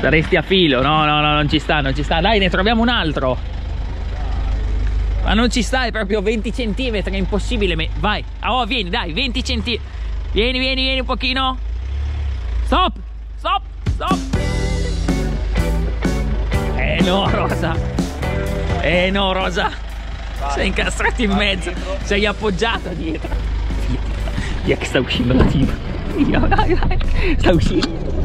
Saresti a filo, no, no, no, non ci sta, non ci sta. Dai, ne troviamo un altro. Ma non ci sta, è proprio 20 centimetri, è impossibile. Vai, oh, vieni, dai, 20 centimetri. Vieni, vieni, vieni un pochino. Stop, stop, stop. Eh no, Rosa. Eh no, Rosa. Sei incastrato in mezzo. Sei appoggiata dietro. Via che sta uscendo la team. Via, dai, dai. Sta uscendo.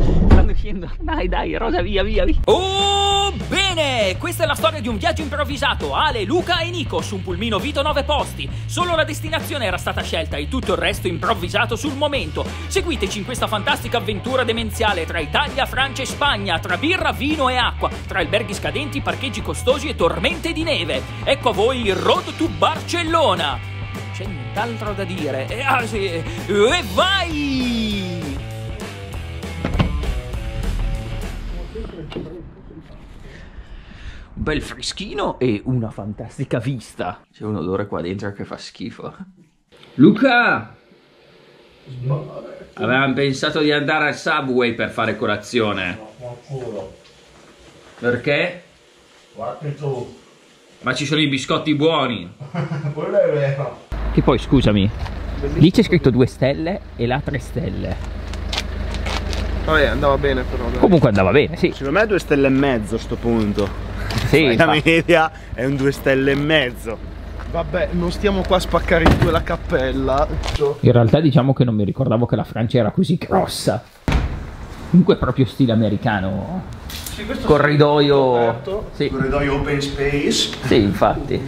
Uscendo. Dai, dai, Rosa, via, via, via. Oh, bene! Questa è la storia di un viaggio improvvisato. Ale, Luca e Nico su un pulmino Vito 9 posti. Solo la destinazione era stata scelta e tutto il resto improvvisato sul momento. Seguiteci in questa fantastica avventura demenziale tra Italia, Francia e Spagna, tra birra, vino e acqua, tra alberghi scadenti, parcheggi costosi e tormente di neve. Ecco a voi il Road to Barcellona. C'è nient'altro da dire. E, ah, sì. e vai! Bel freschino e una fantastica vista. C'è un odore qua dentro che fa schifo. Luca! Avevamo pensato di andare al Subway per fare colazione. Perché? Guarda tu. Ma ci sono i biscotti buoni. Quello è vero. Che poi, scusami, lì c'è scritto 2 stelle e là 3 stelle. Vabbè, andava bene però. Dai. Comunque andava bene, sì. Secondo me è due stelle e mezzo a sto punto. Sì, la media è un due stelle e mezzo. Vabbè, non stiamo qua a spaccare in due la cappella. In realtà diciamo che non mi ricordavo che la Francia era così grossa. Comunque è proprio stile americano. Sì, questo Corridoio. Sì, Corridoio open space. sì, infatti.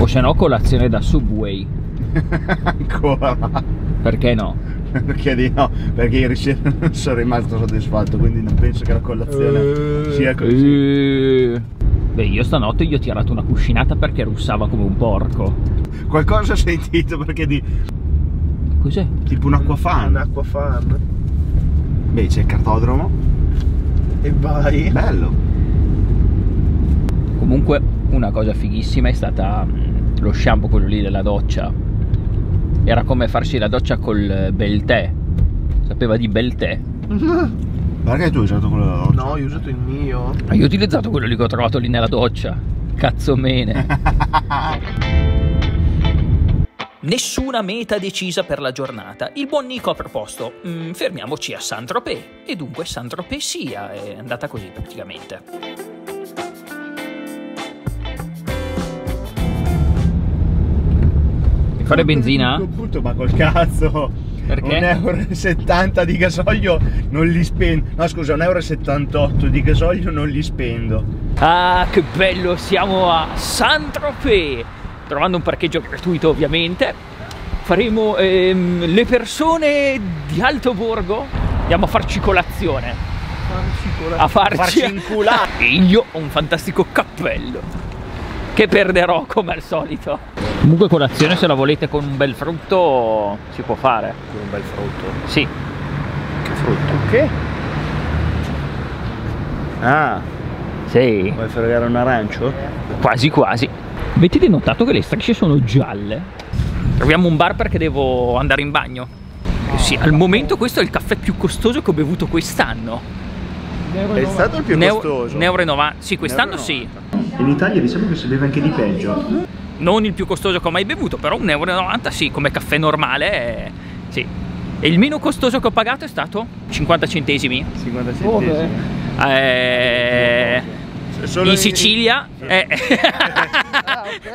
O se no colazione da Subway. Ancora. Perché no? Perché di no? Perché ieri sera non sono rimasto soddisfatto, quindi non penso che la colazione Eh. sia così. Eh, Beh, io stanotte gli ho tirato una cuscinata perché russava come un porco. Qualcosa ho sentito perché di. Cos'è? tipo un acquafan. Un'acqua fan. Beh, c'è il cartodromo. E vai. Bello. Comunque una cosa fighissima è stata mm, lo shampoo quello lì della doccia. Era come farsi la doccia col bel tè. Sapeva di bel tè. Perché tu hai usato quello da doccia? No, io ho usato il mio. Io ho utilizzato quello lì che ho trovato lì nella doccia. Cazzo mene. Nessuna meta decisa per la giornata. Il buon Nico ha proposto: "Mm, fermiamoci a Saint-Tropez. E dunque Saint-Tropez sia, è andata così praticamente. Fare benzina? Appunto, ma col cazzo. Perché? 1,70 euro di gasolio non li spendo. No, scusa, 1,78 euro di gasolio non li spendo. Ah, che bello, siamo a Saint-Tropez, trovando un parcheggio gratuito ovviamente. Faremo ehm, le persone di Alto Borgo, andiamo a farci colazione, a farci, Farci inculare. E io ho un fantastico cappello, che perderò come al solito. Comunque colazione se la volete con un bel frutto si può fare, Un bel frutto. sì. Che frutto? Che? Ah, Sì, vuoi fregare un arancio? quasi quasi. Avete notato che le strisce sono gialle? Troviamo un bar perché devo andare in bagno. Eh sì, al momento questo è il caffè più costoso che ho bevuto quest'anno. È stato il più Neu- costoso. 1,90 euro. Sì, quest'anno sì. In Italia diciamo che si beve anche di peggio. Non il più costoso che ho mai bevuto, però 1,90 euro sì, come caffè normale. eh, sì. E il meno costoso che ho pagato è stato 50 centesimi. 50 centesimi. Eh, Solo in Sicilia. eh, Ah, ok.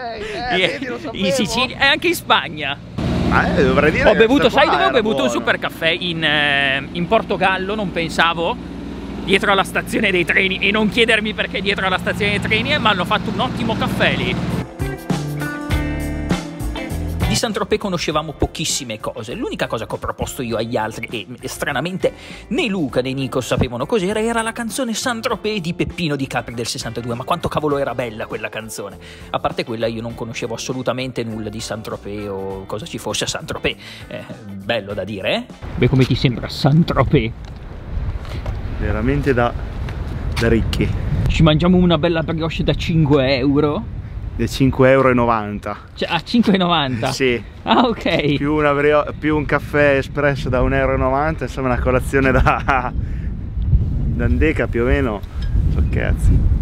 Eh, vedi, in Sicilia e anche in Spagna. Ah, eh, dovrei dire Ho bevuto, sai dove ho bevuto il buona. super caffè? In, eh, in Portogallo, non pensavo. Dietro alla stazione dei treni. E non chiedermi perché dietro alla stazione dei treni, eh, ma hanno fatto un ottimo caffè lì. Di Saint-Tropez conoscevamo pochissime cose. L'unica cosa che ho proposto io agli altri, e e stranamente né Luca né Nico sapevano cos'era, era la canzone Saint-Tropez di Peppino di Capri del 62. Ma quanto cavolo era bella quella canzone! A parte quella, io non conoscevo assolutamente nulla di Saint-Tropez o cosa ci fosse a Saint-Tropez. Eh, bello da dire, eh? Beh, come ti sembra Saint-Tropez? Veramente da, da ricchi. Ci mangiamo una bella brioche da 5 euro. Di 5,90 euro. Cioè, a 5,90? Sì, Ah, ok. più, una più un caffè espresso da 1,90 euro, insomma una colazione da Dandeca più o meno. So cazzi.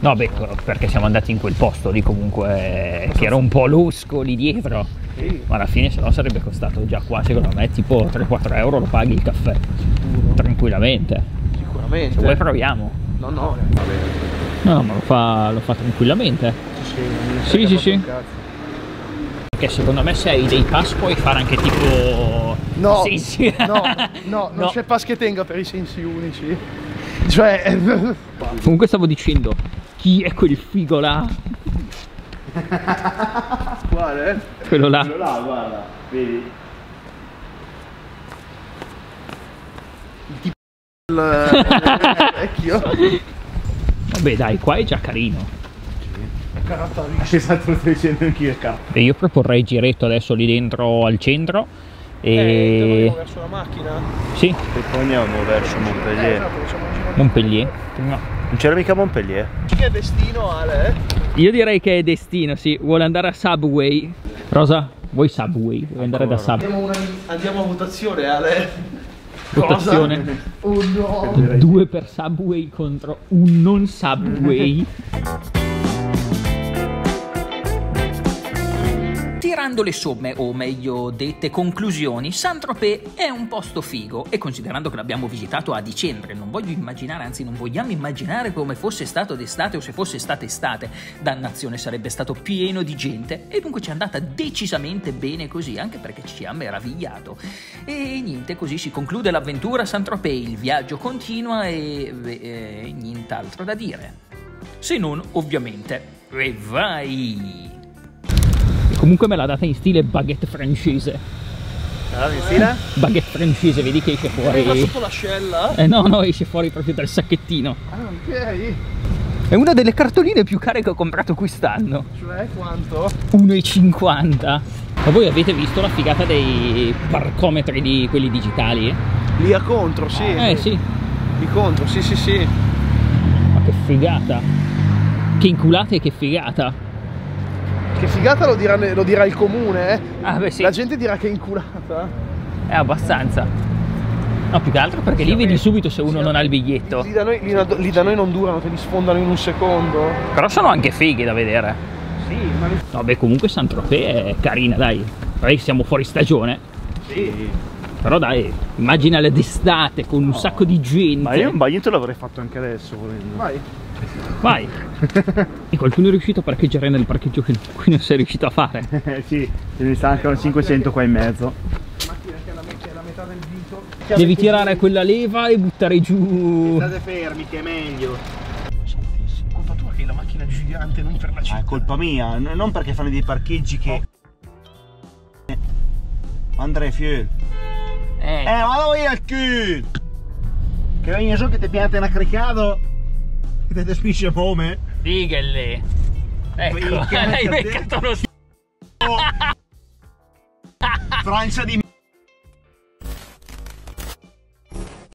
No, beh, perché siamo andati in quel posto lì comunque che era un po' losco lì dietro. Ma alla fine se no sarebbe costato già qua, secondo me, tipo 3-4 euro lo paghi il caffè. Tranquillamente. Sicuramente. Se vuoi proviamo. No, no. Va bene. No, ma lo fa, lo fa tranquillamente. Sì, sì, sì. Perché secondo me se hai dei pass puoi fare anche tipo... No, Sì, sì. no, no, non No. c'è pass che tenga per i sensi unici. Cioè, Comunque stavo dicendo, chi è quel figo là? quale? Quello là. là, guarda, vedi? Il vecchio. Vabbè dai, qua è già carino. Esatto, lo sto dicendo anch'io. E io proporrei giretto adesso lì dentro al centro. Eh, E... torniamo verso la macchina. sì, E poi andiamo verso Eh, Montpellier. esatto, un giro. Montpellier. Prima- Non c'era mica Montpellier? Che è destino, Ale? Io direi che è destino, sì. Vuole andare a Subway. Rosa, vuoi Subway? Vuoi andare da Subway? Andiamo, una- andiamo a votazione, Ale. Votazione. Oh no. Due per Subway contro un non Subway. Tirando le somme, o meglio dette conclusioni, Saint-Tropez è un posto figo e considerando che l'abbiamo visitato a dicembre, non voglio immaginare, anzi non vogliamo immaginare come fosse stato d'estate o se fosse stata estate, dannazione sarebbe stato pieno di gente e dunque ci è andata decisamente bene così, anche perché ci ha meravigliato. E niente, così si conclude l'avventura Saint-Tropez, il viaggio continua e, e nient'altro da dire. Se non, ovviamente, e vai! Comunque me l'ha data in stile baguette francese. Allora, in stile? Baguette francese, vedi che esce Arriva fuori. sotto l'ascella. Eh no, no, esce fuori proprio dal sacchettino. Ah, ok. È una delle cartoline più care che ho comprato quest'anno. Cioè, quanto? 1,50. Ma voi avete visto la figata dei parcometri di quelli digitali? Lì a contro, sì. Eh sì, Lì contro, sì, sì, sì. ma che figata. Che inculata e che figata. Che figata lo dirà, lo dirà il comune, eh. Ah beh sì, La gente dirà che è inculata. è abbastanza. No, più che altro perché lì vedi subito se uno non ha il biglietto. Lì da, noi, lì da- lì da noi non durano, te li sfondano in un secondo. Però sono anche fighi da vedere. Sì, ma li- No, beh, comunque Saint-Tropez è carina, dai. Vabbè, siamo fuori stagione. Sì. Però dai, immagina d'estate con un sacco di gente. Ma io un bagnetto l'avrei fatto anche adesso volendo. vai. Vai. e qualcuno è riuscito a parcheggiare nel parcheggio che qui non sei riuscito a fare. Eh sì, ce ne sta anche un 500 qua in mezzo. Macchina che è la, è la metà del dito. Devi tirare quella leva e buttare giù. State fermi che è meglio. Colpa tua che la macchina gigante, non per la Ah, città. è colpa mia, non perché fanno dei parcheggi che... Andrea Fiel. Eh, Eh, vado via il culo! Che venga su che ti piante una cricado e te ti spiccia come? Digelle. Ecco, hai beccato lo s- Francia di